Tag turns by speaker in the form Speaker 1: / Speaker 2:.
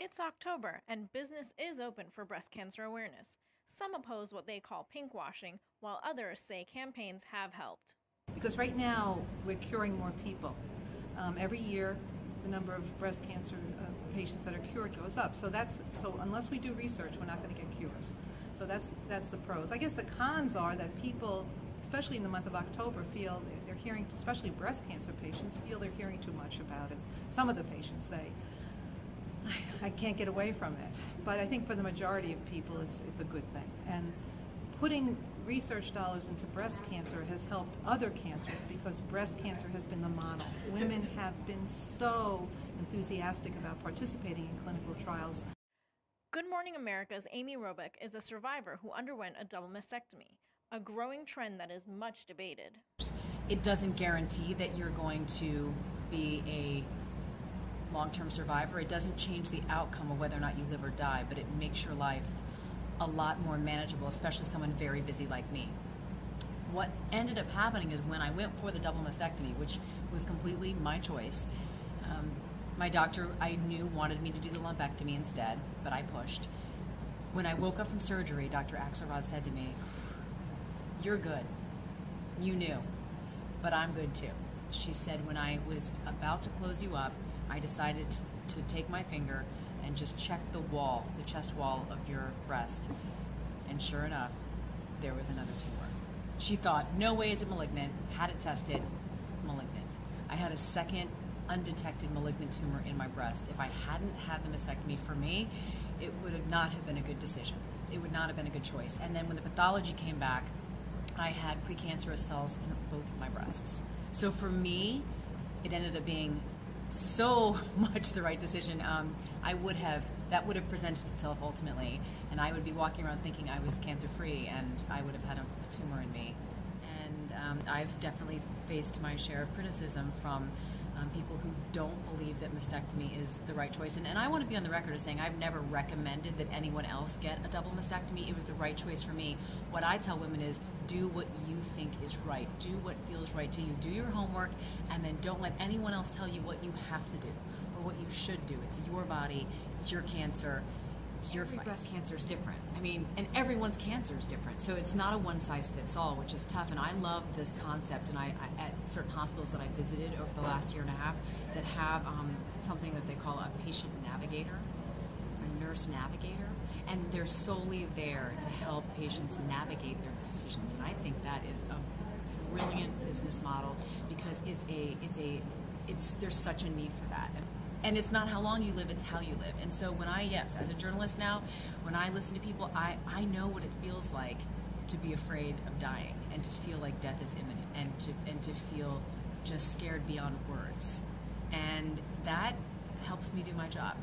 Speaker 1: It's October, and business is open for breast cancer awareness. Some oppose what they call pinkwashing, while others say campaigns have helped.
Speaker 2: Because right now, we're curing more people. Um, every year, the number of breast cancer uh, patients that are cured goes up. So that's so unless we do research, we're not going to get cures. So that's that's the pros. I guess the cons are that people, especially in the month of October, feel they're hearing, especially breast cancer patients, feel they're hearing too much about it. Some of the patients say, I can't get away from it. But I think for the majority of people, it's, it's a good thing. And putting research dollars into breast cancer has helped other cancers because breast cancer has been the model. Women have been so enthusiastic about participating in clinical trials.
Speaker 1: Good Morning America's Amy Robach is a survivor who underwent a double mastectomy, a growing trend that is much debated.
Speaker 3: It doesn't guarantee that you're going to be a long term survivor. It doesn't change the outcome of whether or not you live or die, but it makes your life a lot more manageable, especially someone very busy like me. What ended up happening is when I went for the double mastectomy, which was completely my choice, um, my doctor I knew wanted me to do the lumpectomy instead, but I pushed. When I woke up from surgery, Dr. Axelrod said to me, You're good. You knew, but I'm good too. She said, When I was about to close you up, I decided to take my finger and just check the wall, the chest wall of your breast. And sure enough, there was another tumor. She thought, no way is it malignant, had it tested, malignant. I had a second undetected malignant tumor in my breast. If I hadn't had the mastectomy for me, it would have not have been a good decision. It would not have been a good choice. And then when the pathology came back, I had precancerous cells in both of my breasts. So for me, it ended up being so much the right decision. Um, I would have that would have presented itself ultimately, and I would be walking around thinking I was cancer free, and I would have had a, tumor in me. And um, I've definitely faced my share of criticism from um, people who don't believe that mastectomy is the right choice. And, and I want to be on the record as saying I've never recommended that anyone else get a double mastectomy. It was the right choice for me. What I tell women is do what you think is right, do what feels right to you, do your homework, and then don't let anyone else tell you what you have to do or what you should do. It's your body, it's your cancer it's your Every breast cancer is different. I mean, and everyone's cancer is different. So it's not a one size fits all, which is tough. And I love this concept. And I, I at certain hospitals that I visited over the last year and a half that have um, something that they call a patient navigator, a nurse navigator, and they're solely there to help patients navigate their decisions. And I think that is a brilliant business model because it's a it's a it's there's such a need for that and it's not how long you live it's how you live. And so when i yes as a journalist now when i listen to people i i know what it feels like to be afraid of dying and to feel like death is imminent and to and to feel just scared beyond words. And that helps me do my job